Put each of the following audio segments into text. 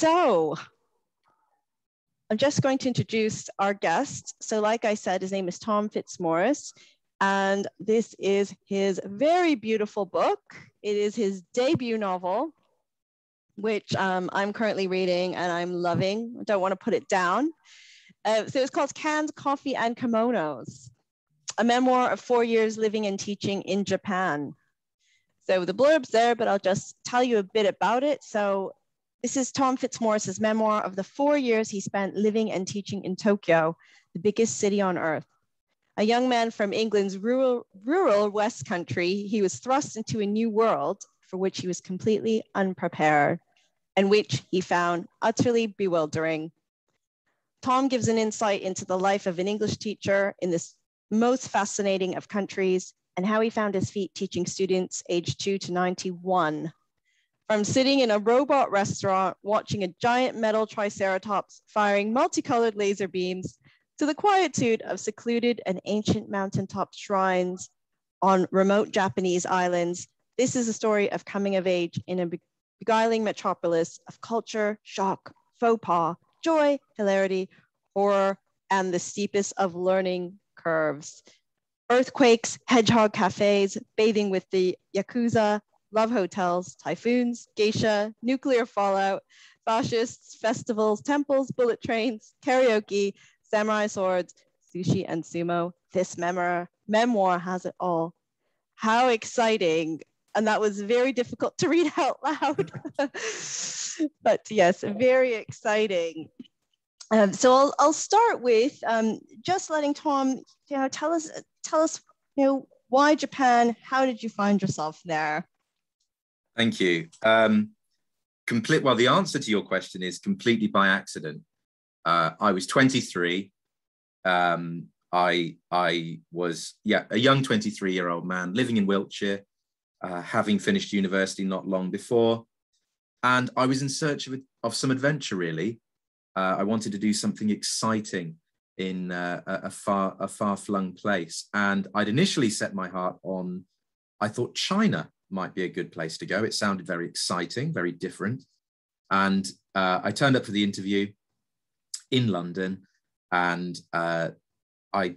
so I'm just going to introduce our guest. So like I said, his name is Tom Fitzmaurice, and this is his very beautiful book. It is his debut novel, which um, I'm currently reading and I'm loving. I don't want to put it down. Uh, so it's called Canned Coffee, and Kimonos, a memoir of four years living and teaching in Japan. So the blurb's there, but I'll just tell you a bit about it. So this is Tom Fitzmaurice's memoir of the four years he spent living and teaching in Tokyo, the biggest city on earth. A young man from England's rural, rural West Country, he was thrust into a new world for which he was completely unprepared and which he found utterly bewildering. Tom gives an insight into the life of an English teacher in this most fascinating of countries and how he found his feet teaching students aged 2 to 91. From sitting in a robot restaurant watching a giant metal triceratops firing multicolored laser beams to the quietude of secluded and ancient mountaintop shrines on remote Japanese islands, this is a story of coming of age in a beguiling metropolis of culture, shock, faux pas, joy, hilarity, horror, and the steepest of learning curves. Earthquakes, hedgehog cafes, bathing with the Yakuza, love hotels, typhoons, geisha, nuclear fallout, fascists, festivals, temples, bullet trains, karaoke, samurai swords, sushi, and sumo. This memoir, memoir has it all. How exciting and that was very difficult to read out loud. but yes, very exciting. Um, so I'll, I'll start with um, just letting Tom, you know, tell us, tell us, you know, why Japan? How did you find yourself there? Thank you. Um, complete. Well, the answer to your question is completely by accident. Uh, I was 23. Um, I I was yeah a young 23 year old man living in Wiltshire uh, having finished university not long before. And I was in search of, of some adventure, really. Uh, I wanted to do something exciting in uh, a, a, far a far flung place. And I'd initially set my heart on, I thought China might be a good place to go. It sounded very exciting, very different. And uh, I turned up for the interview in London and uh, I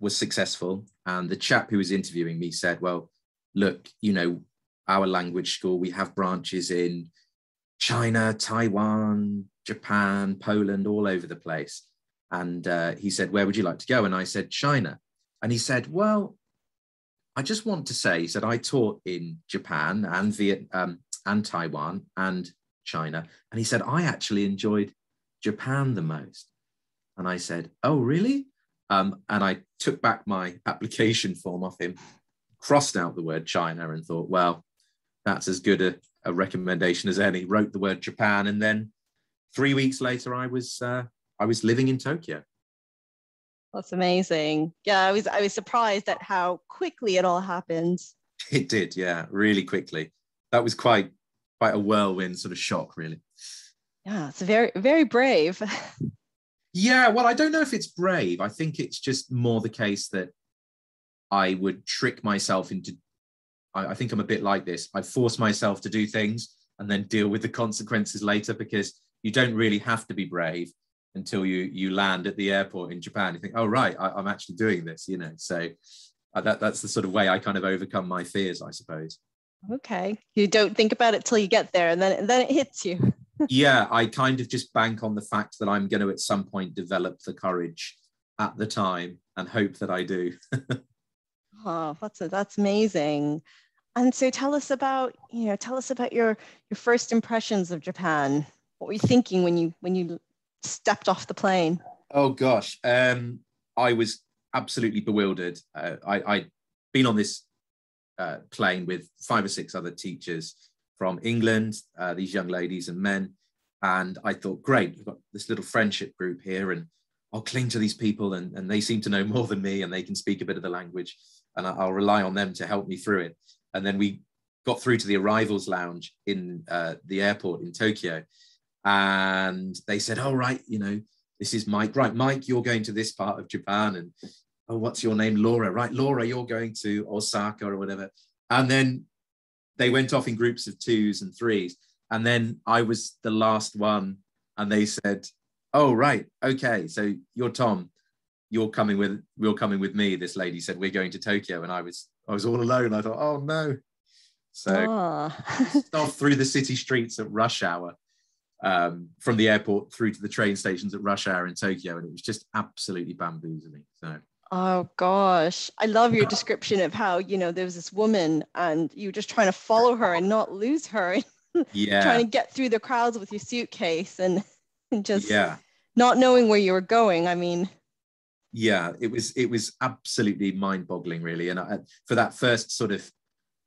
was successful. And the chap who was interviewing me said, Well, look, you know, our language school, we have branches in China, Taiwan, Japan, Poland, all over the place. And uh, he said, Where would you like to go? And I said, China. And he said, Well, I just want to say, he said, I taught in Japan and Vietnam um, and Taiwan and China. And he said, I actually enjoyed Japan the most. And I said, Oh, really? Um, and I took back my application form off him crossed out the word China and thought, well, that's as good a, a recommendation as any. Wrote the word Japan, and then three weeks later, I was uh, I was living in Tokyo. That's amazing. Yeah, I was I was surprised at how quickly it all happened. It did, yeah, really quickly. That was quite quite a whirlwind sort of shock, really. Yeah, it's very very brave. yeah, well, I don't know if it's brave. I think it's just more the case that I would trick myself into. I, I think I'm a bit like this. I force myself to do things and then deal with the consequences later because you don't really have to be brave until you you land at the airport in Japan. You think, oh right, I, am actually doing this, you know. So uh, that that's the sort of way I kind of overcome my fears, I suppose. Okay, you don't think about it till you get there, and then and then it hits you. yeah, I kind of just bank on the fact that I'm going to at some point develop the courage at the time and hope that I do. Oh, that's a, that's amazing. And so tell us about, you know, tell us about your your first impressions of Japan. What were you thinking when you when you stepped off the plane? Oh gosh, um, I was absolutely bewildered. Uh, I, I'd been on this uh, plane with five or six other teachers from England, uh, these young ladies and men, and I thought, great, we've got this little friendship group here, and I'll cling to these people, and, and they seem to know more than me, and they can speak a bit of the language and I'll rely on them to help me through it. And then we got through to the arrivals lounge in uh, the airport in Tokyo, and they said, "Oh right, you know, this is Mike. Right, Mike, you're going to this part of Japan, and oh, what's your name, Laura? Right, Laura, you're going to Osaka or whatever." And then they went off in groups of twos and threes, And then I was the last one, and they said, "Oh right, okay, so you're Tom. You're coming with you're coming with me." This lady said, "We're going to Tokyo," and I was I was all alone. I thought, "Oh no." So oh. off through the city streets at rush hour, um, from the airport through to the train stations at rush hour in Tokyo, and it was just absolutely bamboozling. So. Oh gosh, I love your description of how you know there was this woman and you were just trying to follow her and not lose her. yeah. trying to get through the crowds with your suitcase and, and just yeah. not knowing where you were going. I mean, yeah, it was it was absolutely mind-boggling, really. And I, for that first sort of,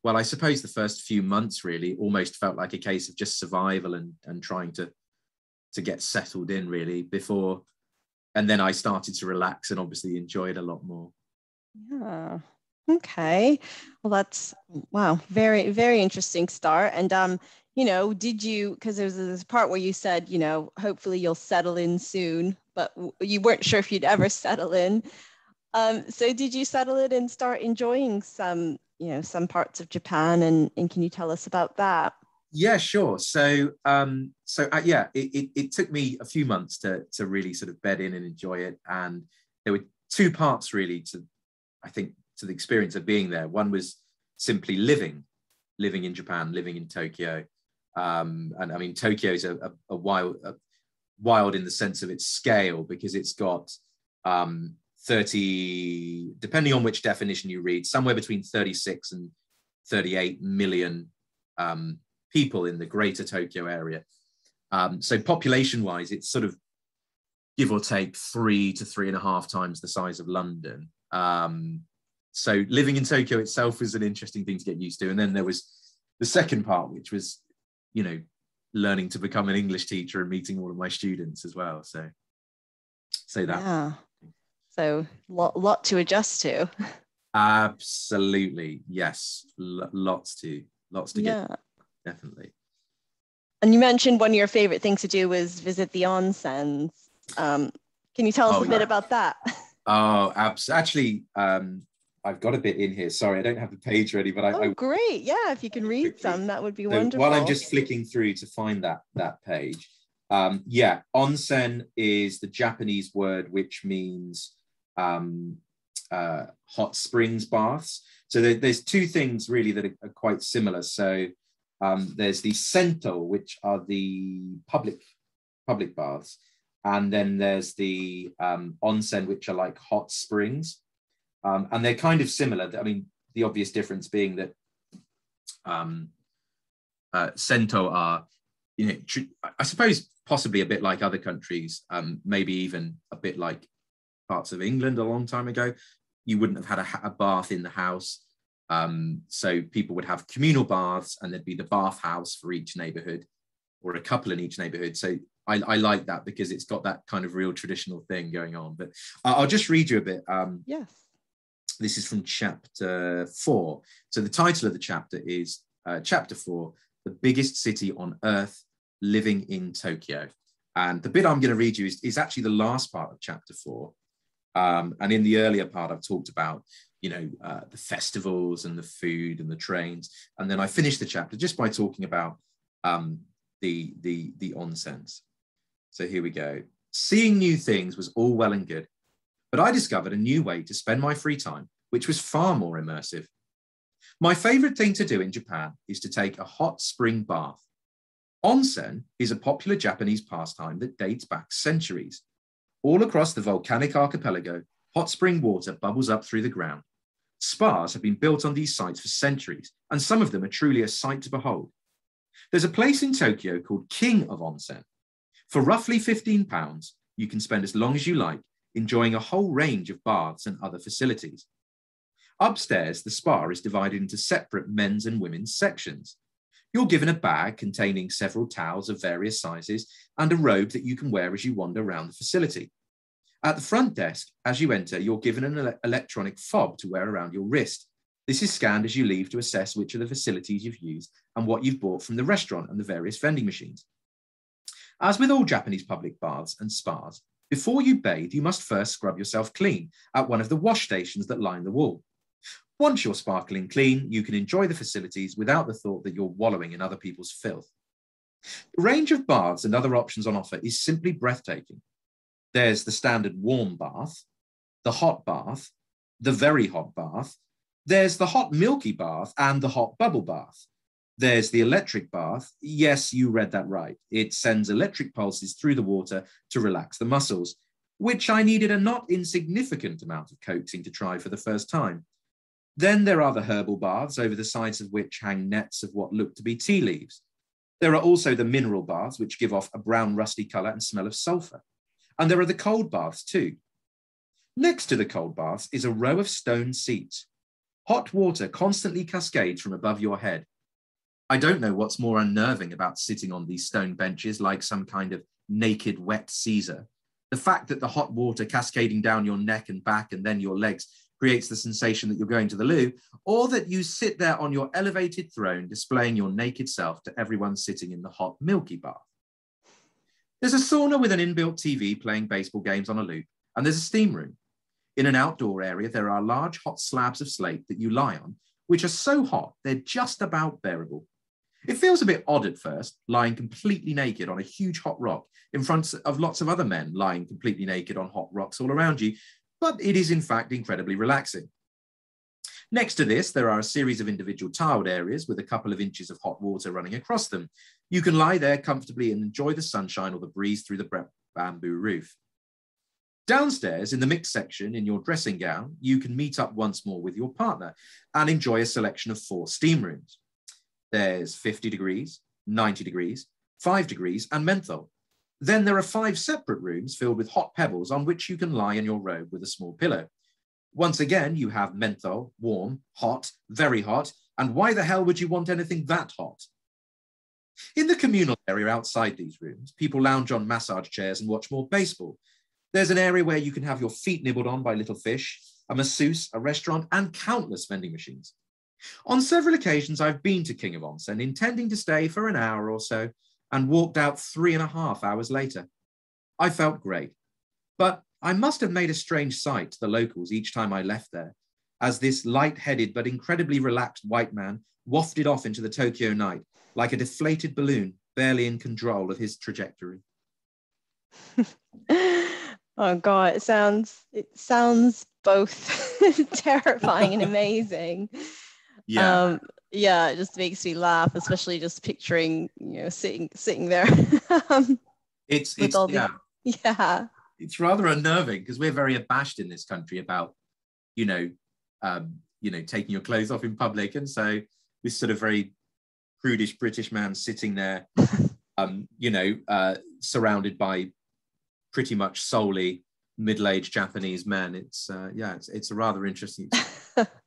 well, I suppose the first few months really almost felt like a case of just survival and and trying to to get settled in really before and then I started to relax and obviously enjoy it a lot more. Yeah. Okay. Well, that's wow, very very interesting start. And um, you know, did you because there was this part where you said, you know, hopefully you'll settle in soon, but you weren't sure if you'd ever settle in. Um, so did you settle in and start enjoying some, you know, some parts of Japan? And and can you tell us about that? Yeah, sure. So, um, so uh, yeah, it, it, it, took me a few months to to really sort of bed in and enjoy it, and there were two parts really to, I think, to the experience of being there. One was simply living, living in Japan, living in Tokyo, um, and I mean Tokyo is a, a, a wild, a, wild in the sense of its scale because it's got um, 30, depending on which definition you read, somewhere between 36 and 38 million um, people in the greater Tokyo area. Um, so population wise, it's sort of give or take three to three and a half times the size of London. Um, so living in Tokyo itself was an interesting thing to get used to. And then there was the second part, which was, you know, learning to become an English teacher and meeting all of my students as well. So say that. Yeah. So lot lot to adjust to. Absolutely. Yes. L- lots to lots to yeah. get definitely. And you mentioned one of your favorite things to do was visit the onsens. Um, can you tell us oh, a bit about that? Oh, absolutely. Actually, um, I've got a bit in here. Sorry, I don't have the page ready, but I. Oh, I, great! Yeah, if you can read quickly. some, that would be so wonderful. While I'm just flicking through to find that that page, um, yeah, onsen is the Japanese word which means um, uh, hot springs baths. So there, there's two things really that are, are quite similar. So um, there's the sento, which are the public public baths, and then there's the um, onsen, which are like hot springs, um, and they're kind of similar. I mean, the obvious difference being that um, uh, sento are, you know, I suppose possibly a bit like other countries, um, maybe even a bit like parts of England a long time ago. You wouldn't have had a, a bath in the house. Um, so people would have communal baths and there'd be the bath house for each neighborhood or a couple in each neighborhood. So I, I like that because it's got that kind of real traditional thing going on. But I'll just read you a bit. Um, yes. This is from chapter four. So the title of the chapter is uh, Chapter Four The Biggest City on Earth Living in Tokyo. And the bit I'm going to read you is, is actually the last part of chapter four. Um, and in the earlier part, I've talked about you know, uh, the festivals and the food and the trains. And then I finished the chapter just by talking about um, the, the, the onsens. So here we go. Seeing new things was all well and good, but I discovered a new way to spend my free time, which was far more immersive. My favorite thing to do in Japan is to take a hot spring bath. Onsen is a popular Japanese pastime that dates back centuries. All across the volcanic archipelago, hot spring water bubbles up through the ground. Spas have been built on these sites for centuries, and some of them are truly a sight to behold. There's a place in Tokyo called King of Onsen. For roughly 15 pounds, you can spend as long as you like, enjoying a whole range of baths and other facilities. Upstairs, the spa is divided into separate men's and women's sections. You're given a bag containing several towels of various sizes and a robe that you can wear as you wander around the facility. At the front desk, as you enter, you're given an ele electronic fob to wear around your wrist. This is scanned as you leave to assess which of the facilities you've used and what you've bought from the restaurant and the various vending machines. As with all Japanese public baths and spas, before you bathe, you must first scrub yourself clean at one of the wash stations that line the wall. Once you're sparkling clean, you can enjoy the facilities without the thought that you're wallowing in other people's filth. The range of baths and other options on offer is simply breathtaking. There's the standard warm bath, the hot bath, the very hot bath, there's the hot milky bath and the hot bubble bath. There's the electric bath. Yes, you read that right. It sends electric pulses through the water to relax the muscles, which I needed a not insignificant amount of coaxing to try for the first time. Then there are the herbal baths, over the sides of which hang nets of what look to be tea leaves. There are also the mineral baths, which give off a brown rusty colour and smell of sulphur. And there are the cold baths too. Next to the cold baths is a row of stone seats. Hot water constantly cascades from above your head. I don't know what's more unnerving about sitting on these stone benches like some kind of naked, wet Caesar. The fact that the hot water cascading down your neck and back and then your legs creates the sensation that you're going to the loo, or that you sit there on your elevated throne displaying your naked self to everyone sitting in the hot milky bath. There's a sauna with an inbuilt TV playing baseball games on a loop, and there's a steam room. In an outdoor area, there are large hot slabs of slate that you lie on, which are so hot they're just about bearable. It feels a bit odd at first, lying completely naked on a huge hot rock in front of lots of other men lying completely naked on hot rocks all around you, but it is in fact incredibly relaxing. Next to this, there are a series of individual tiled areas with a couple of inches of hot water running across them. You can lie there comfortably and enjoy the sunshine or the breeze through the bamboo roof. Downstairs in the mixed section in your dressing gown, you can meet up once more with your partner and enjoy a selection of four steam rooms. There's 50 degrees, 90 degrees, 5 degrees, and menthol. Then there are five separate rooms filled with hot pebbles on which you can lie in your robe with a small pillow. Once again, you have menthol, warm, hot, very hot, and why the hell would you want anything that hot? In the communal area outside these rooms, people lounge on massage chairs and watch more baseball. There's an area where you can have your feet nibbled on by little fish, a masseuse, a restaurant, and countless vending machines. On several occasions, I've been to King of Onsen, intending to stay for an hour or so, and walked out three and a half hours later. I felt great, but I must have made a strange sight to the locals each time I left there, as this light-headed but incredibly relaxed white man wafted off into the Tokyo night like a deflated balloon, barely in control of his trajectory. oh god, it sounds it sounds both terrifying and amazing. Yeah. Um, yeah, it just makes me laugh, especially just picturing, you know, sitting sitting there. um, it's it's yeah. The, yeah. It's rather unnerving because we're very abashed in this country about, you know, um, you know, taking your clothes off in public. And so this sort of very prudish British man sitting there, um, you know, uh, surrounded by pretty much solely middle-aged Japanese men. It's uh, yeah, it's, it's a rather interesting.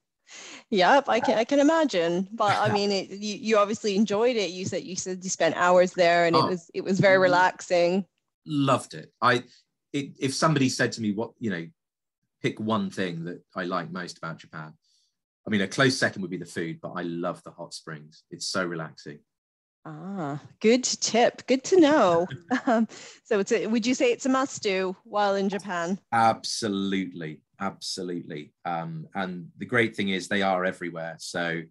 Yep, I can I can imagine. But I mean, it, you, you obviously enjoyed it. You said you said you spent hours there, and oh, it was it was very relaxing. Loved it. I it, if somebody said to me, "What you know, pick one thing that I like most about Japan," I mean, a close second would be the food, but I love the hot springs. It's so relaxing. Ah, good tip. Good to know. um, so, it's a, would you say it's a must do while in Japan? Absolutely, absolutely. Um, and the great thing is they are everywhere. So,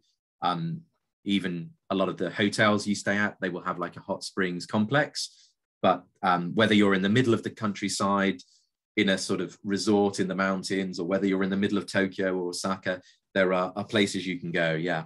um, even a lot of the hotels you stay at, they will have like a hot springs complex. But um, whether you're in the middle of the countryside, in a sort of resort in the mountains, or whether you're in the middle of Tokyo or Osaka, there are, are places you can go. Yeah.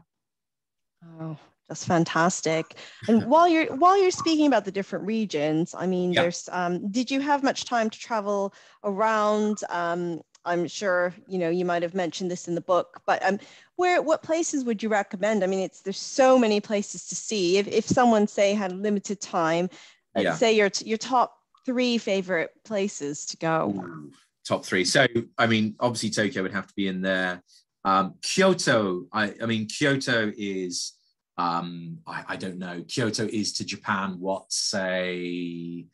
Oh, that's fantastic. And while you're while you're speaking about the different regions, I mean, yeah. there's um, did you have much time to travel around? Um, I'm sure you know you might have mentioned this in the book, but um, where what places would you recommend? I mean, it's there's so many places to see. If if someone say had limited time, let's yeah. say your your top three favorite places to go. Ooh, top three. So I mean, obviously Tokyo would have to be in there. Um, Kyoto. I I mean, Kyoto is um, I, I, don't know. Kyoto is to Japan what, say,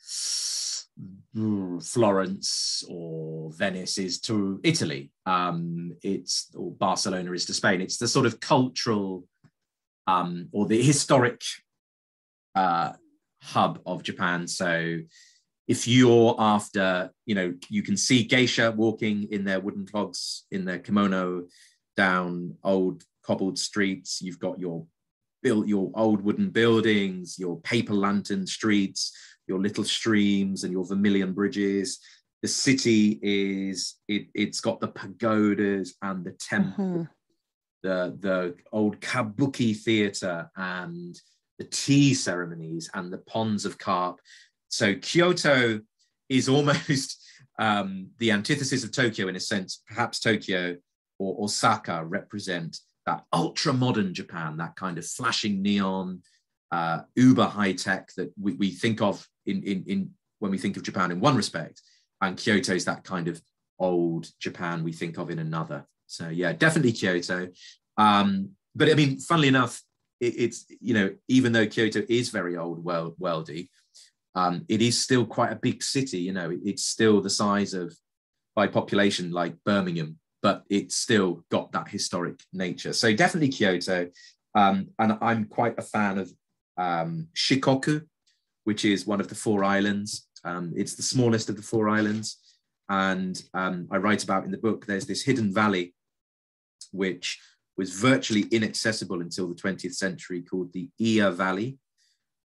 Florence or Venice is to Italy. Um, it's or Barcelona is to Spain. It's the sort of cultural um, or the historic uh, hub of Japan. So if you're after, you know, you can see geisha walking in their wooden clogs in their kimono down old cobbled streets. You've got your built your old wooden buildings, your paper lantern streets, your little streams, and your vermilion bridges. The city is it, it's got the pagodas and the temple, mm-hmm. the the old kabuki theater and the tea ceremonies and the ponds of carp. So Kyoto is almost um, the antithesis of Tokyo in a sense. Perhaps Tokyo or Osaka represent that ultra modern Japan, that kind of flashing neon, uh, uber high tech that we, we think of in, in, in when we think of Japan in one respect, and Kyoto is that kind of old Japan we think of in another. So yeah, definitely Kyoto. Um, but I mean, funnily enough, it, it's you know even though Kyoto is very old, well, worldy, um, it is still quite a big city. You know, it, it's still the size of by population like Birmingham, but it's still got that historic nature. So definitely Kyoto, um, and I'm quite a fan of um, Shikoku, which is one of the four islands. Um, it's the smallest of the four islands, and um, I write about in the book. There's this hidden valley, which was virtually inaccessible until the 20th century, called the Iya Valley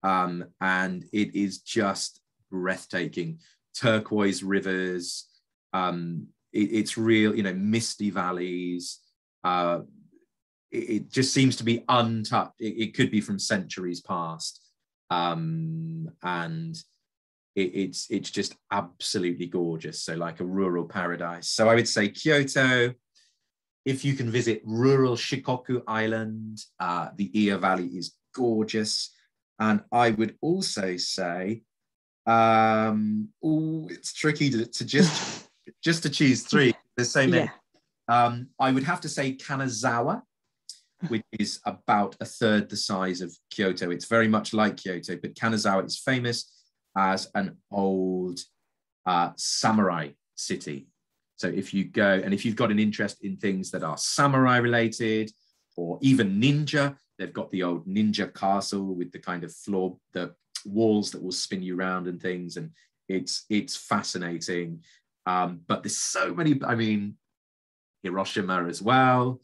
um, and it is just breathtaking. Turquoise rivers, um, it, it's real, you know, misty valleys. Uh, it, it, just seems to be untouched. It, it could be from centuries past, um, and it's it's just absolutely gorgeous. So like a rural paradise. So I would say Kyoto. If you can visit rural Shikoku Island, uh, the Iya Valley is gorgeous. And I would also say, um, oh, it's tricky to, to just just to choose three. There's so many. Yeah. Um, I would have to say Kanazawa, which is about a third the size of Kyoto. It's very much like Kyoto, but Kanazawa is famous as an old uh, samurai city. So if you go and if you've got an interest in things that are samurai related or even ninja, They've got the old ninja castle with the kind of floor, the walls that will spin you around and things, and it's it's fascinating. Um, but there's so many. I mean, Hiroshima as well,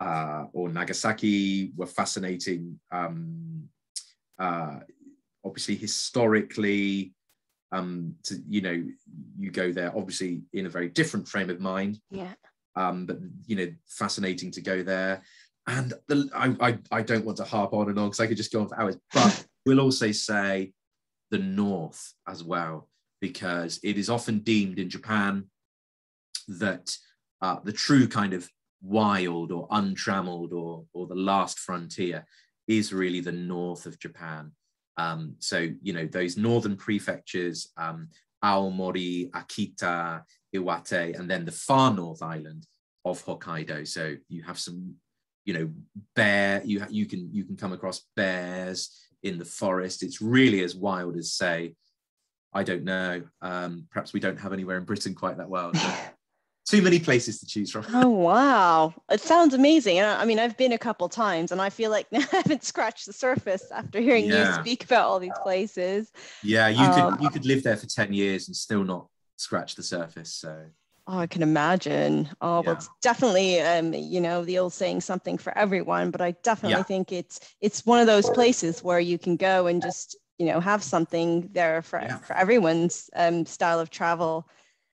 uh, or Nagasaki were fascinating. Um, uh, obviously, historically, um, to you know, you go there obviously in a very different frame of mind. Yeah. Um, but you know, fascinating to go there. And the, I, I, I don't want to harp on and on because I could just go on for hours, but we'll also say the North as well, because it is often deemed in Japan that uh, the true kind of wild or untrammeled or, or the last frontier is really the north of Japan. Um, so, you know, those northern prefectures, um, Aomori, Akita, Iwate, and then the far north island of Hokkaido. So you have some you know bear you you can you can come across bears in the forest it's really as wild as say i don't know um, perhaps we don't have anywhere in britain quite that wild too many places to choose from oh wow it sounds amazing i mean i've been a couple times and i feel like i haven't scratched the surface after hearing yeah. you speak about all these places yeah you um, could you could live there for 10 years and still not scratch the surface so Oh, I can imagine. Oh, yeah. well, it's definitely, um, you know, the old saying, something for everyone. But I definitely yeah. think it's it's one of those places where you can go and just, you know, have something there for for everyone's um, style of travel.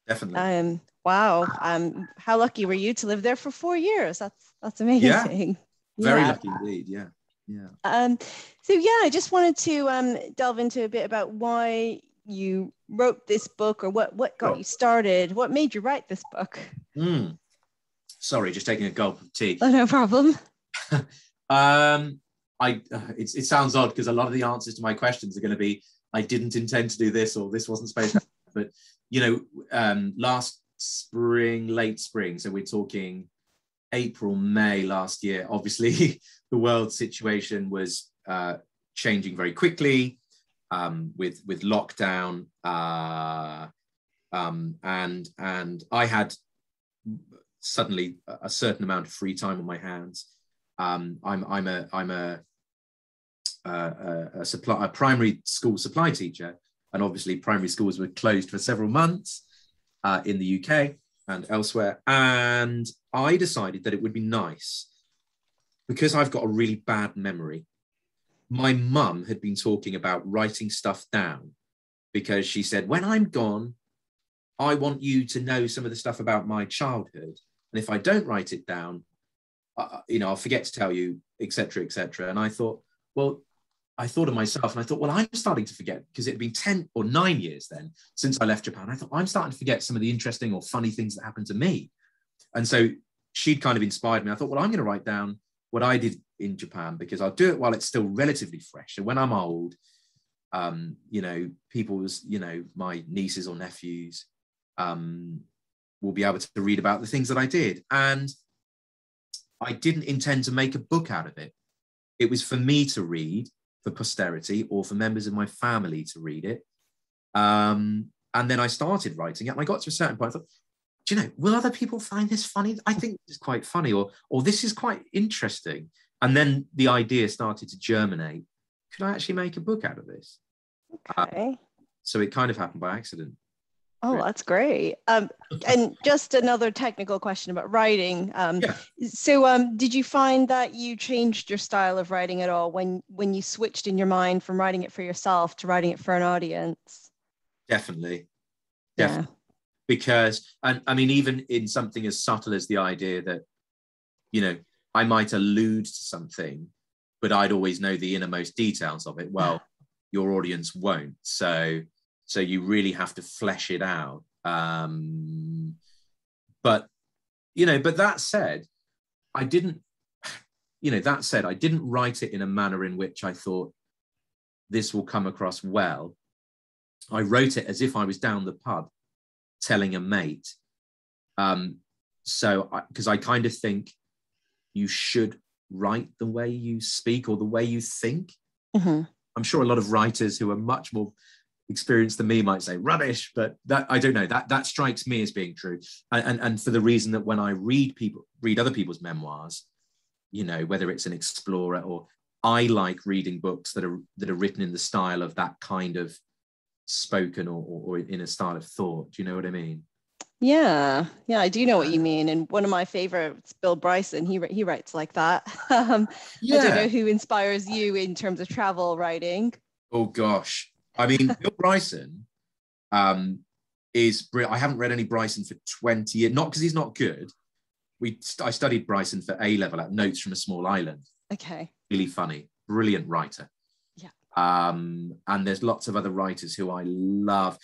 Definitely. Um, wow. Um, how lucky were you to live there for four years? That's that's amazing. Yeah. Very lucky indeed. Yeah. Yeah. Um, so yeah, I just wanted to um, delve into a bit about why you wrote this book or what what got oh. you started what made you write this book mm. sorry just taking a gulp of tea oh no problem um i uh, it sounds odd because a lot of the answers to my questions are going to be i didn't intend to do this or this wasn't supposed to but you know um last spring late spring. So we're talking april may last year. Obviously the world situation was uh changing very quickly um, with with lockdown, uh, um, and and I had suddenly a certain amount of free time on my hands. Um, I'm I'm a I'm a, a, a supply a primary school supply teacher, and obviously primary schools were closed for several months uh, in the UK and elsewhere. And I decided that it would be nice because I've got a really bad memory my mum had been talking about writing stuff down because she said, when I'm gone, I want you to know some of the stuff about my childhood. And if I don't write it down, uh, you know, I'll forget to tell you, etc., etc. And I thought, well, I thought of myself and I thought, well, I'm starting to forget because it had been 10 or nine years then since I left Japan. I thought, I'm starting to forget some of the interesting or funny things that happened to me. And so she'd kind of inspired me. I thought, well, I'm going to write down what I did in Japan because I'll do it while it's still relatively fresh. And when I'm old, um, you know, people's, you know, my nieces or nephews um, will be able to read about the things that I did. And I didn't intend to make a book out of it. It was for me to read for posterity or for members of my family to read it. Um, and then I started writing it. And I got to a certain point. I thought, do you know, will other people find this funny? I think it's quite funny, or or this is quite interesting. And then the idea started to germinate. Could I actually make a book out of this? Okay. Uh, so it kind of happened by accident. Oh, that's great. Um, and just another technical question about writing. Um, yeah. So, um, did you find that you changed your style of writing at all when when you switched in your mind from writing it for yourself to writing it for an audience? Definitely, definitely. Yeah. Because, and I mean, even in something as subtle as the idea that, you know, I might allude to something, but I'd always know the innermost details of it. Well, your audience won't. So so you really have to flesh it out. Um, but you know but that said i didn't you know that said i didn't write it in a manner in which i thought this will come across well. I wrote it as if i was down the pub telling a mate. Um, so because I, I kind of think you should write the way you speak or the way you think. Mm-hmm. i'm sure a lot of writers who are much more experience than me might say rubbish but that i don't know that that strikes me as being true and, and and for the reason that when i read people read other people's memoirs you know whether it's an explorer or i like reading books that are that are written in the style of that kind of spoken or, or, or in a style of thought do you know what i mean yeah, yeah, I do know what you mean. And one of my favorites, Bill Bryson, he he writes like that. um, yeah. I don't know who inspires you in terms of travel writing. Oh gosh, I mean, Bill Bryson um, is. I haven't read any Bryson for twenty years. Not because he's not good. We I studied Bryson for A level at Notes from a Small Island. Okay. Really funny, brilliant writer. Yeah. Um, and there's lots of other writers who I love.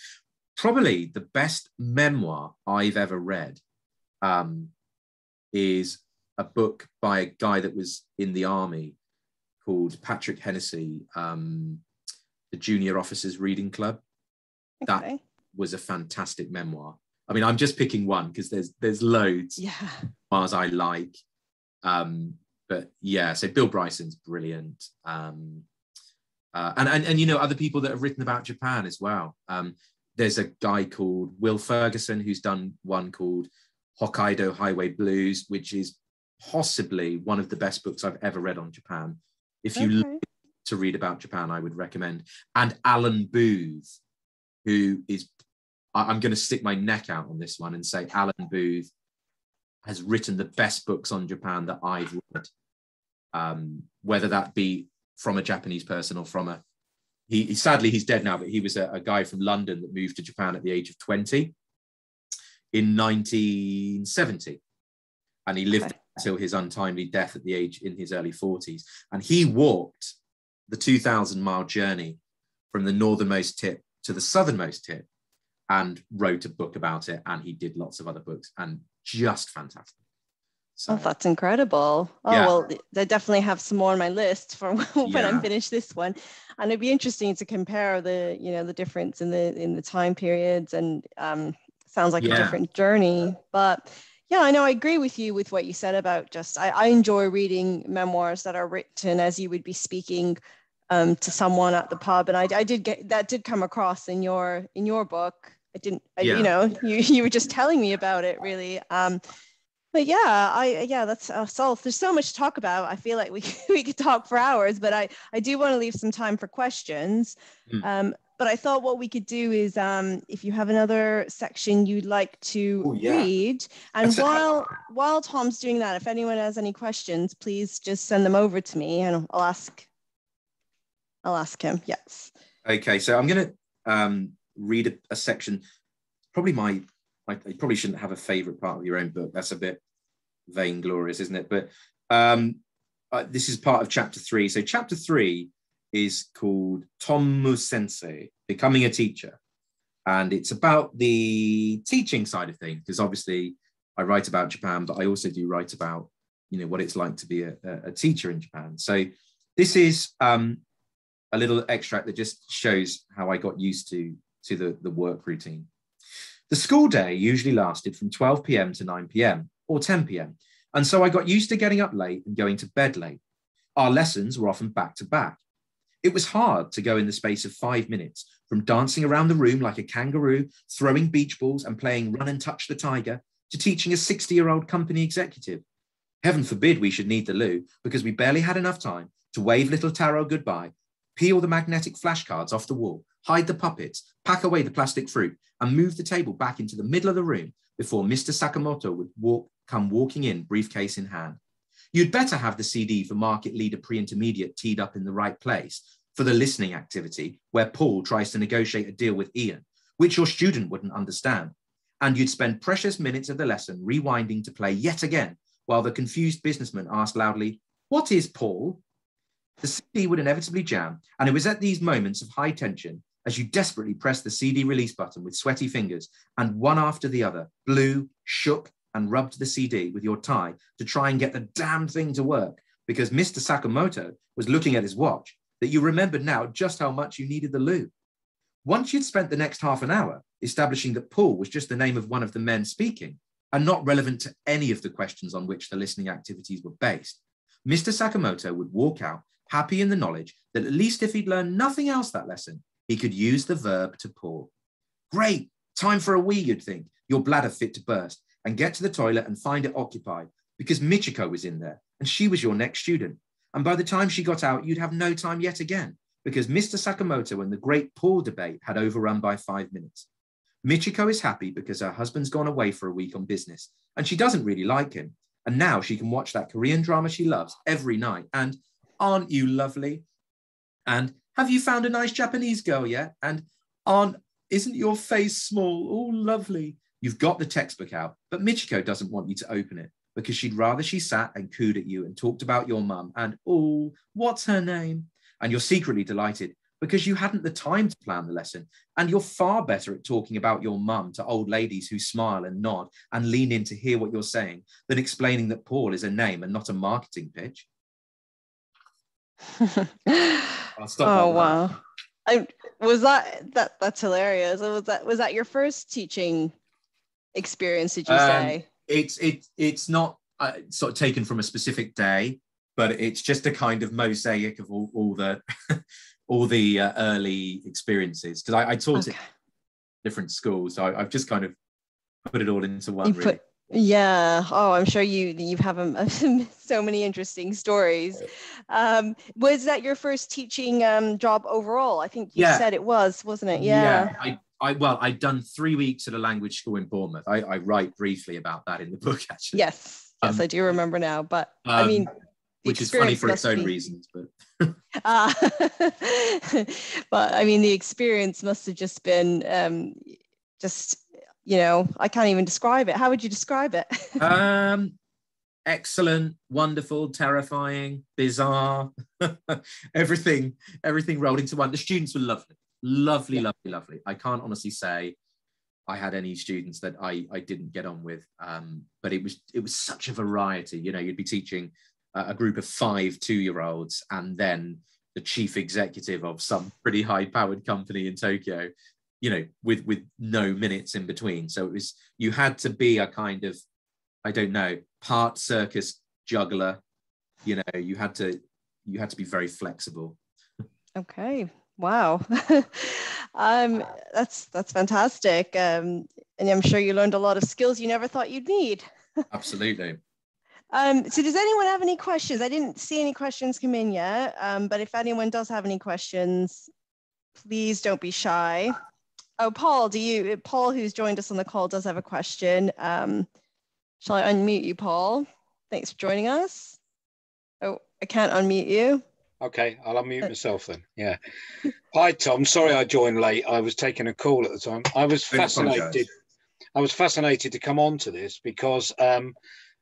Probably the best memoir I've ever read um, is a book by a guy that was in the army called Patrick Hennessey. Um, the Junior Officers Reading Club. Okay. That was a fantastic memoir. I mean, I'm just picking one because there's there's loads. Yeah. Memoirs I like. Um, but yeah, so Bill Bryson's brilliant. Um, uh, and, and and you know other people that have written about Japan as well. Um, there's a guy called Will Ferguson who's done one called Hokkaido Highway Blues, which is possibly one of the best books I've ever read on Japan. If you okay to read about Japan, I would recommend. And Alan Booth, who is, I'm going to stick my neck out on this one and say Alan Booth has written the best books on Japan that I've read, um, whether that be from a Japanese person or from a, he, sadly he's dead now, but he was a, a guy from London that moved to Japan at the age of 20 in 1970 and he lived okay. until his untimely death at the age in his early 40s and he walked the 2,000 mile journey from the northernmost tip to the southernmost tip and wrote a book about it. And he did lots of other books and just fantastic. So, oh, that's incredible. Oh, yeah. well, I definitely have some more on my list for when yeah. I'm finished this one. And it'd be interesting to compare the, you know, the difference in the in the time periods and um, sounds like yeah. a different journey. But yeah, I know I agree with you with what you said about just I, I enjoy reading memoirs that are written as you would be speaking um, to someone at the pub, and I, I did get that did come across in your in your book. I didn't, I, yeah. you know, you you were just telling me about it really. Um, but yeah, I yeah, that's uh, so. There's so much to talk about. I feel like we we could talk for hours, but I I do want to leave some time for questions. Mm. Um, but I thought what we could do is um, if you have another section you'd like to Ooh, yeah. read, and That's while while Tom's doing that, if anyone has any questions, please just send them over to me, and I'll ask I'll ask him. Yes. Okay, so I'm going to um, read a, a, section. Probably my, I, probably shouldn't have a favorite part of your own book. That's a bit vainglorious, isn't it? But um, uh, this is part of chapter three. So chapter three is called Tommu Sensei, Becoming a Teacher. And it's about the teaching side of things, because obviously I write about Japan, but I also do write about, you know, what it's like to be a, a teacher in Japan. So this is um, a little extract that just shows how I got used to, to the, the work routine. The school day usually lasted from 12 p.m. to 9 p.m. or 10 p.m. And so I got used to getting up late and going to bed late. Our lessons were often back to back. It was hard to go in the space of five minutes from dancing around the room like a kangaroo, throwing beach balls and playing run and touch the tiger, to teaching a 60 year old company executive. Heaven forbid we should need the loo because we barely had enough time to wave little Taro goodbye, peel the magnetic flashcards off the wall, hide the puppets, pack away the plastic fruit, and move the table back into the middle of the room before Mr. Sakamoto would walk, come walking in, briefcase in hand. You'd better have the CD for Market Leader Pre-Intermediate teed up in the right place for the listening activity where Paul tries to negotiate a deal with Ian, which your student wouldn't understand. And you'd spend precious minutes of the lesson rewinding to play yet again while the confused businessman asked loudly, What is Paul? The CD would inevitably jam, and it was at these moments of high tension as you desperately pressed the CD release button with sweaty fingers and one after the other blew, shook, and rubbed the CD with your tie to try and get the damn thing to work because Mr. Sakamoto was looking at his watch that you remembered now just how much you needed the loo. Once you'd spent the next half an hour establishing that Paul was just the name of one of the men speaking and not relevant to any of the questions on which the listening activities were based, Mr. Sakamoto would walk out happy in the knowledge that at least if he'd learned nothing else that lesson, he could use the verb to pour. Great, time for a wee, you'd think, your bladder fit to burst, and get to the toilet and find it occupied because Michiko was in there and she was your next student. And by the time she got out, you'd have no time yet again because Mr. Sakamoto and the great Paul debate had overrun by five minutes. Michiko is happy because her husband's gone away for a week on business and she doesn't really like him. And now she can watch that Korean drama she loves every night. And aren't you lovely? And have you found a nice Japanese girl yet? And aren't, isn't your face small? Oh, lovely. You've got the textbook out, but Michiko doesn't want you to open it because she'd rather she sat and cooed at you and talked about your mum and, oh, what's her name? And you're secretly delighted because you hadn't the time to plan the lesson. And you're far better at talking about your mum to old ladies who smile and nod and lean in to hear what you're saying than explaining that Paul is a name and not a marketing pitch. oh, wow. I was that that that's hilarious. Was that was that your first teaching experience did you um, say? It's it it's not uh, sort of taken from a specific day, but it's just a kind of mosaic of all, all the all the uh, early experiences because I, I, taught okay. it different schools, so I, have just kind of put it all into one. Really. Put, yeah. Oh, I'm sure you you have um, so many interesting stories. Um, was that your first teaching um, job overall? I think you yeah. said it was, wasn't it? Yeah. yeah I, I well, I'd done three weeks at a language school in Bournemouth. I, I write briefly about that in the book, actually. Yes, yes, um, I do remember now. But um, I mean, which is funny for its own be... reasons, but. uh, but I mean, the experience must have just been um, just you know, I can't even describe it. How would you describe it? um, excellent, wonderful, terrifying, bizarre, everything, everything rolled into one. The students were lovely lovely, yeah. lovely, lovely. I can't honestly say I had any students that I, I didn't get on with, um, but it was it was such a variety. You know, you'd be teaching a group of five two year olds, and then the chief executive of some pretty high powered company in Tokyo. You know, with with no minutes in between. So it was you had to be a kind of I don't know part circus juggler. You know, you had to you had to be very flexible. Okay, Wow. um, that's that's fantastic. Um, and I'm sure you learned a lot of skills you never thought you'd need. Absolutely. Um, so does anyone have any questions? I didn't see any questions come in yet, um, but if anyone does have any questions, please don't be shy. Oh, Paul, do you, Paul, who's joined us on the call, does have a question. Um, shall I unmute you, Paul? Thanks for joining us. Oh, I can't unmute you. Okay, I'll unmute myself then. Yeah. Hi, Tom. Sorry I joined late. I was taking a call at the time. I was fascinated. I was fascinated to come on to this because, um,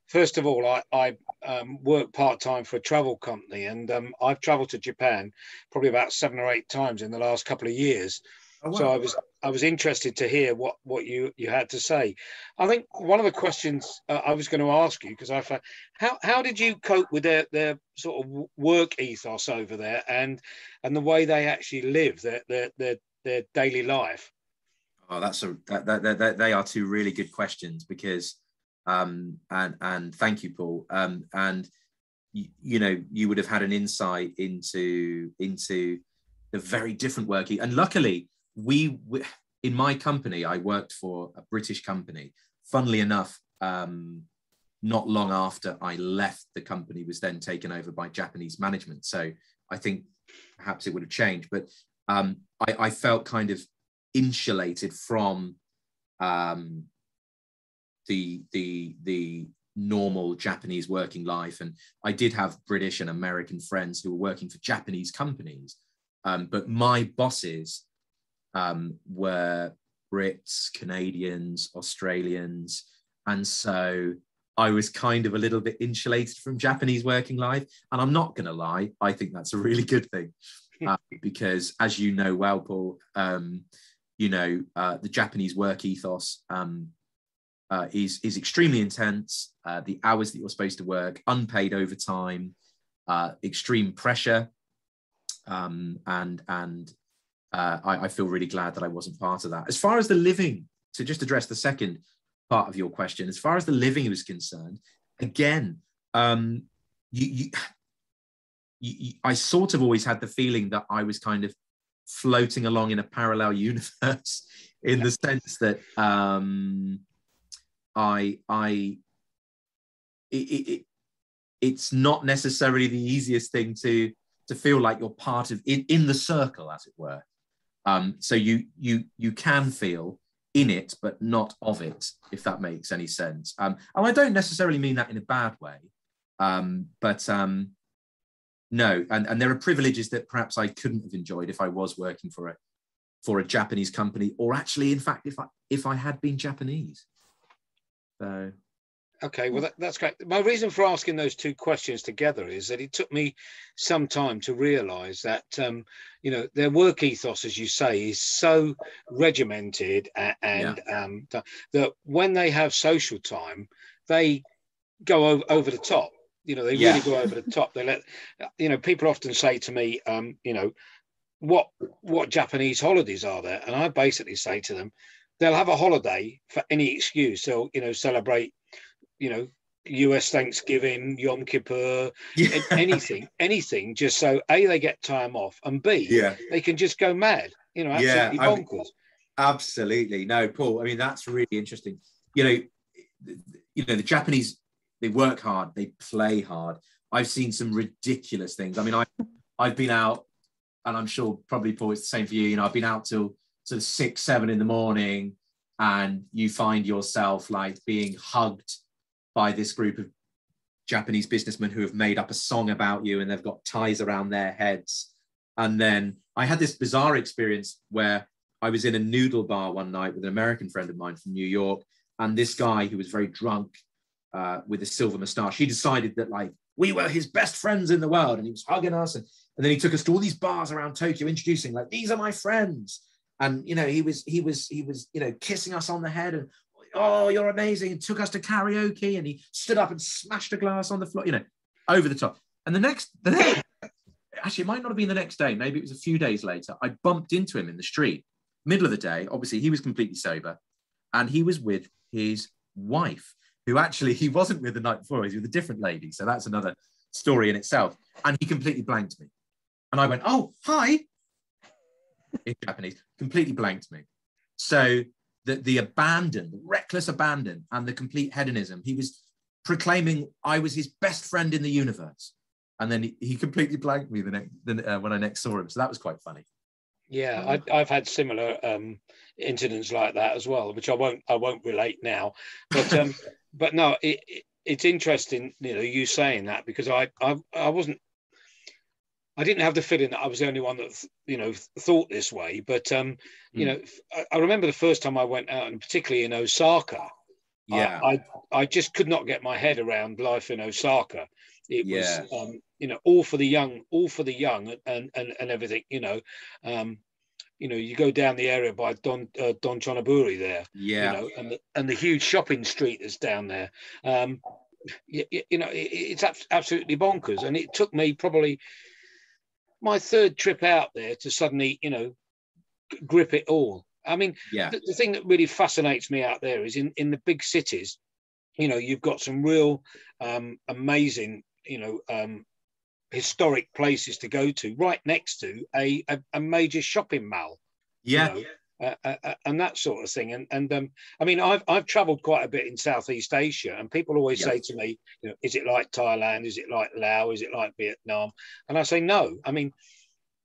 first of all, I, I um, work part time for a travel company and um, I've traveled to Japan probably about seven or eight times in the last couple of years. Oh, wow. So I was I was interested to hear what what you you had to say. I think one of the questions uh, I was going to ask you because I found how how did you cope with their their sort of work ethos over there and and the way they actually live their their their, their daily life. Oh, that's a that, that, that, they are two really good questions because um and and thank you Paul um and you, you know you would have had an insight into into the very different work and luckily we, we in my company, I worked for a British company. Funnily enough, um, not long after I left, the company was then taken over by Japanese management. So I think perhaps it would have changed, but um, I, I, felt kind of insulated from um, the the the normal Japanese working life. And I did have British and American friends who were working for Japanese companies, um, but my bosses um, were Brits, Canadians, Australians. And so I was kind of a little bit insulated from Japanese working life. And I'm not going to lie, I think that's a really good thing. Uh, because as you know well, Paul, um, you know, uh, the Japanese work ethos um, uh, is, is extremely intense. Uh, the hours that you're supposed to work, unpaid overtime, uh, extreme pressure, um, and, and uh, I, I, feel really glad that I wasn't part of that. As far as the living, to just address the second part of your question, as far as the living was concerned, again, um, you, you, you, I sort of always had the feeling that I was kind of floating along in a parallel universe, in the sense that um, I, I, it, it, it's not necessarily the easiest thing to to feel like you're part of in, in the circle, as it were. Um, so you you you can feel in it, but not of it, if that makes any sense. Um, and I don't necessarily mean that in a bad way, um, but um, no. And, and there are privileges that perhaps I couldn't have enjoyed if I was working for a for a Japanese company, or actually, in fact, if I if I had been Japanese. So Okay, well, that, that's great. My reason for asking those two questions together is that it took me some time to realize that, um, you know, their work ethos, as you say, is so regimented and, and yeah. um, that when they have social time, they go over, over the top. You know, they yeah. really go over the top. They let, you know, people often say to me, um, you know, what what Japanese holidays are there? And I basically say to them, they'll have a holiday for any excuse. So, you know, celebrate you know, US Thanksgiving, Yom Kippur, yeah. anything, anything, just so A, they get time off, and B, yeah. they can just go mad, you know, absolutely yeah, bonkers. Absolutely. No, Paul, I mean, that's really interesting. You know, you know, the Japanese, they work hard, they play hard. I've seen some ridiculous things. I mean, I, I've been out, and I'm sure probably Paul, it's the same for you. You know, I've been out till sort of six, seven in the morning, and you find yourself like being hugged by this group of Japanese businessmen who have made up a song about you and they've got ties around their heads. And then I had this bizarre experience where I was in a noodle bar one night with an American friend of mine from New York. And this guy who was very drunk uh, with a silver mustache, he decided that like we were his best friends in the world and he was hugging us. And, and then he took us to all these bars around Tokyo, introducing like, these are my friends. And, you know, he was, he was, he was, you know, kissing us on the head and oh, you're amazing, and took us to karaoke, and he stood up and smashed a glass on the floor, you know, over the top. And the next, the next, actually, it might not have been the next day, maybe it was a few days later. I bumped into him in the street, middle of the day. Obviously, he was completely sober, and he was with his wife, who actually he wasn't with the night before. He was with a different lady. So that's another story in itself. And he completely blanked me, and I went, "Oh, hi," in Japanese, completely blanked me. So the, the abandon, the reckless abandon, and the complete hedonism. He was proclaiming I was his best friend in the universe, and then he, he completely blanked me the next the, uh, when I next saw him. So that was quite funny. Yeah, I, have had similar um, incidents like that as well, which I won't I won't relate now. But um, but no, it, it, it's interesting, you know, you saying that because I I, I wasn't I didn't have the feeling that I was the only one that you know thought this way. But um, you mm. know, I, I, remember the first time I went out, and particularly in Osaka. Yeah, I, I, I just could not get my head around life in Osaka. It yeah. was um, you know all for the young, all for the young, and and and everything. You know, um, you know, you go down the area by Don uh, Don Chonaburi there. Yeah, you know, and the, and the huge shopping street that's down there. Um, you, you know, it, it's absolutely bonkers, and it took me probably my third trip out there to suddenly, you know, grip it all. I mean, yeah. the, the, thing that really fascinates me out there is in, in the big cities, you know, you've got some real um, amazing, you know, um, historic places to go to right next to a, a, a major shopping mall. Yeah. You know? Uh, and that sort of thing. And and um, I mean, I've I've travelled quite a bit in Southeast Asia, and people always say to me, you know, is it like Thailand? Is it like Laos? Is it like Vietnam? And I say no. I mean,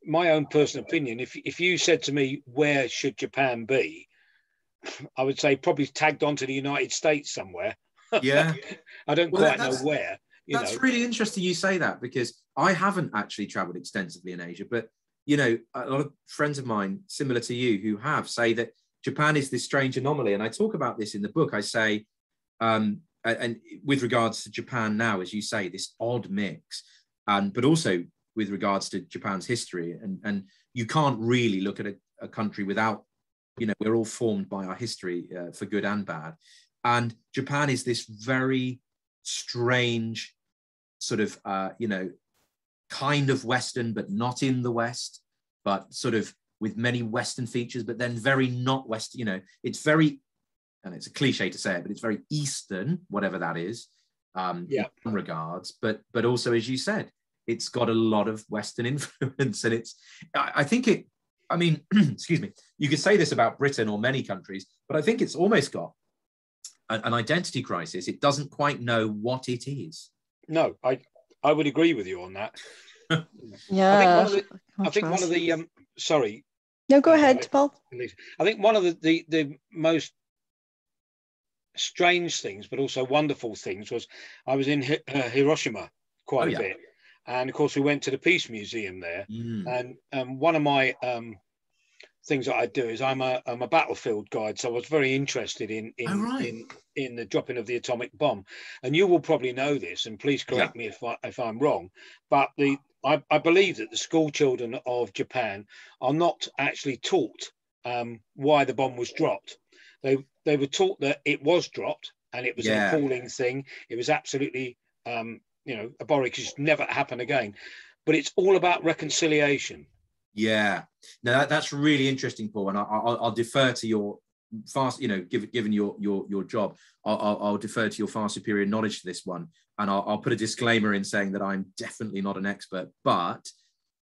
my own personal opinion. If if you said to me, where should Japan be? I would say probably tagged onto the United States somewhere. Yeah, I don't well, quite know where. that's know. really interesting you say that because I haven't actually travelled extensively in Asia, but you know, a lot of friends of mine, similar to you, who have say that Japan is this strange anomaly. And I talk about this in the book. I say, um, and with regards to Japan now, as you say, this odd mix, and but also with regards to Japan's history, and and you can't really look at a, a country without, you know, we're all formed by our history uh, for good and bad, and Japan is this very strange sort of, uh, you know, kind of Western, but not in the West, but sort of with many Western features, but then very not Western. You know, it's very, and it's a cliche to say it, but it's very Eastern, whatever that is, um, yeah. in regards. But but also, as you said, it's got a lot of Western influence, and it's. I, I think it. I mean, excuse me. You could say this about Britain or many countries, but I think it's almost got an, an identity crisis. It doesn't quite know what it is. No, I I would agree with you on that. yeah. I think one of the, I think one of the um, sorry. No, go ahead, Paul. I think one of the, the, the most strange things, but also wonderful things, was I was in uh, Hiroshima quite oh, a yeah. bit, and of course we went to the Peace Museum there, mm. and um, one of my um, things that I do is I'm a I'm a battlefield guide, so I was very interested in in, oh, right. in, in the dropping of the atomic bomb. And you will probably know this, and please correct yeah. me if I if I'm wrong. But the I, I, believe that the school children of Japan are not actually taught um, why the bomb was dropped. They they were taught that it was dropped and it was yeah. an appalling thing. It was absolutely um, you know a abhorrent. It never happen again. But it's all about reconciliation yeah, no, that, that's really interesting, Paul, and I, will I'll defer to your fast, you know, given given your your your job, I'll, I'll, defer to your far superior knowledge to this one, and I'll, I'll, put a disclaimer in saying that I'm definitely not an expert, but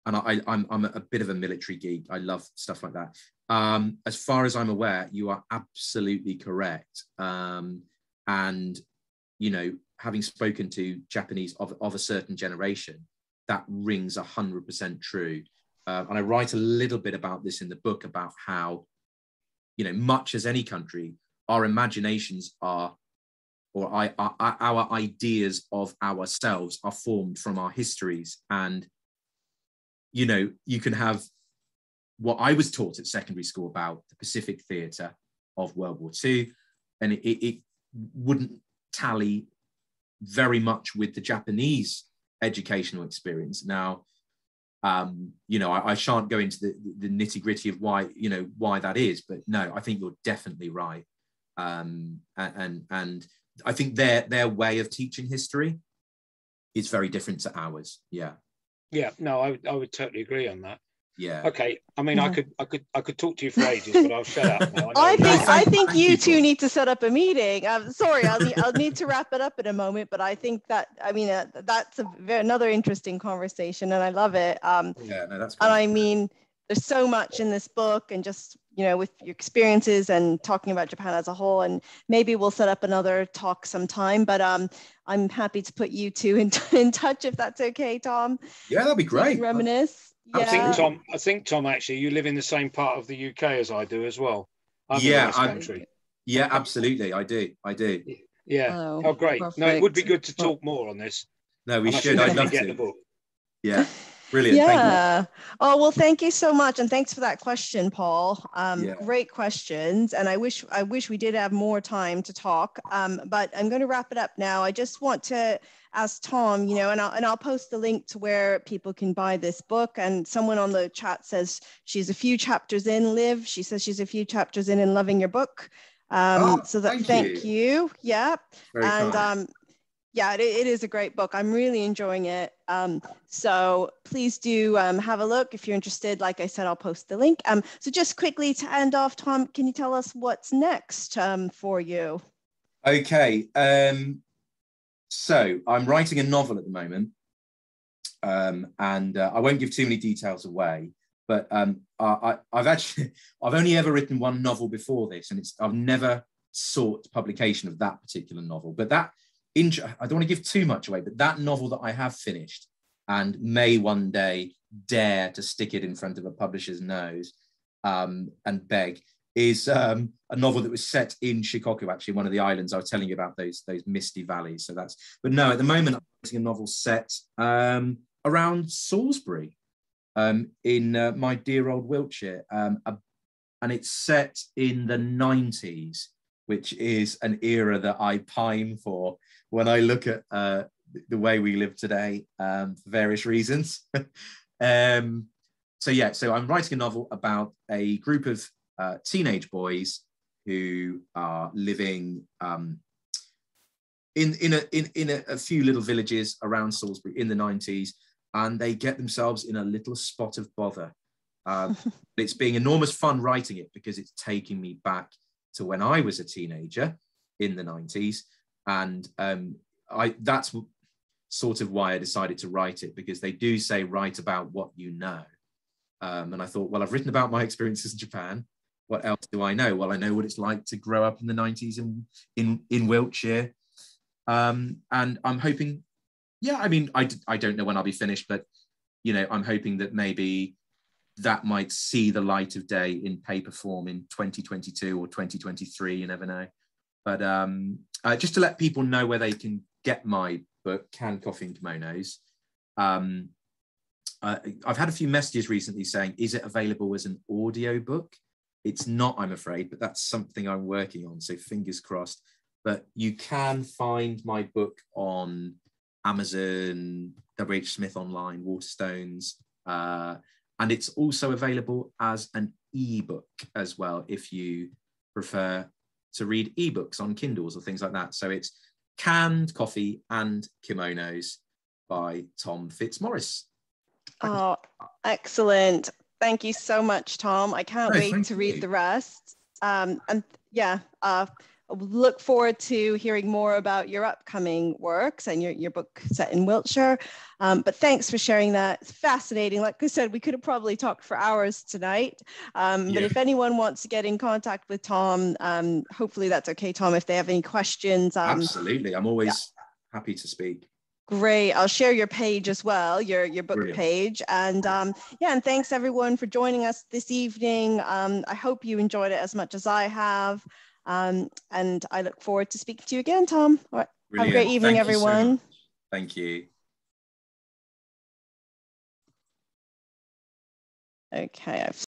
and I, I'm I'm a bit of a military geek. I love stuff like that. Um, as far as I'm aware, you are absolutely correct, um, and you know, having spoken to Japanese of, of a certain generation, that rings a hundred percent true uh, and I write a little bit about this in the book about how, you know, much as any country, our imaginations are, or I, our, our ideas of ourselves are formed from our histories. And, you know, you can have what I was taught at secondary school about the Pacific theatre of World War II, and it, it wouldn't tally very much with the Japanese educational experience. Now, um, you know, I, I, shan't go into the, the nitty gritty of why, you know, why that is, but no, I think you're definitely right. Um, and, and I think their, their way of teaching history is very different to ours. Yeah. Yeah, no, I I would totally agree on that. Yeah. Okay. I mean, yeah. I could, I could, I could talk to you for ages, but I'll shut up now. I, I think, I think you two need to set up a meeting. I'm sorry, I'll need, I'll need to wrap it up in a moment, but I think that, I mean, uh, that's a, another interesting conversation, and I love it. Um, yeah, no, that's. Cool. And I mean, there's so much in this book, and just you know, with your experiences and talking about Japan as a whole, and maybe we'll set up another talk sometime. But um, I'm happy to put you two in, in touch if that's okay, Tom. Yeah, that'd be great. Reminisce. I think Tom. I think Tom. Actually, you live in the same part of the UK as I do as well. I'm yeah, country. yeah, absolutely. I do. I do. Yeah. Oh, oh great. Perfect. No, it would be good to talk more on this. No, we and should. I'd love to. The book. Yeah. Brilliant. Yeah. Oh well, thank you so much, and thanks for that question, Paul. Um, Yeah. Great questions, and I wish I wish we did have more time to talk. Um, but I'm going to wrap it up now. I just want to ask Tom, you know, and I'll and I'll post the link to where people can buy this book. And someone on the chat says she's a few chapters in. Liv, she says she's a few chapters in and loving your book. Um, Oh, so that thank thank you. you. Yeah Very and um, yeah, it, it is a great book. I'm really enjoying it. Um, so please do um, have a look if you're interested. Like I said, I'll post the link. Um, so just quickly to end off, Tom, can you tell us what's next um, for you? Okay. Um, so I'm writing a novel at the moment, um, and uh, I won't give too many details away. But I, I've actually I've only ever written one novel before this, and it's I've never sought publication of that particular novel. But that I don't want to give too much away, but that novel that I have finished and may one day dare to stick it in front of a publisher's nose um, and beg is um, a novel that was set in Shikoku, actually, one of the islands I was telling you about those those misty valleys. So that's, but no, at the moment I'm writing a novel set um, around Salisbury, um, in uh, my dear old Wiltshire, um, and it's set in the 90s, which is an era that I pine for when I look at uh, the way we live today um, for various reasons. um, so yeah, so I'm writing a novel about a group of uh, teenage boys who are living um, in in a in, in a, a few little villages around Salisbury in the 90s, and they get themselves in a little spot of bother. Um, it's being enormous fun writing it because it's taking me back to when I was a teenager in the 90s, and um, I that's sort of why I decided to write it because they do say write about what you know. Um, and I thought, well, I've written about my experiences in Japan. What else do I know? Well, I know what it's like to grow up in the 90s in in, in Wiltshire. Um, and I'm hoping, yeah, I mean, I, I don't know when I'll be finished, but you know, I'm hoping that maybe that might see the light of day in paper form in 2022 or 2023. You never know. But um, uh, just to let people know where they can get my book, Can Coffee and Kimonos. Um, uh, I've had a few messages recently saying, is it available as an audio book? It's not, I'm afraid, but that's something I'm working on. So fingers crossed. But you can find my book on Amazon, WH Smith Online, Waterstones, uh, and it's also available as an ebook as well if you prefer to read ebooks on Kindles or things like that. So it's Canned Coffee and Kimonos by Tom Fitzmaurice. Oh, excellent. Thank you so much, Tom. I can't No, wait to read you. the rest. Um, and yeah, uh, look forward to hearing more about your upcoming works and your, your book set in Wiltshire. Um, but thanks for sharing that. It's fascinating. Like I said, we could have probably talked for hours tonight. Um, But if anyone wants to get in contact with Tom, um, hopefully that's okay, Tom, if they have any questions. Um, Absolutely. I'm always happy to speak. Great. I'll share your page as well, your your book Brilliant. page. And um, yeah, and thanks everyone for joining us this evening. Um, I hope you enjoyed it as much as I have. Um, and I look forward to speaking to you again, Tom. All right. Have a great evening, Thank you so everyone. Thank you. Okay, I've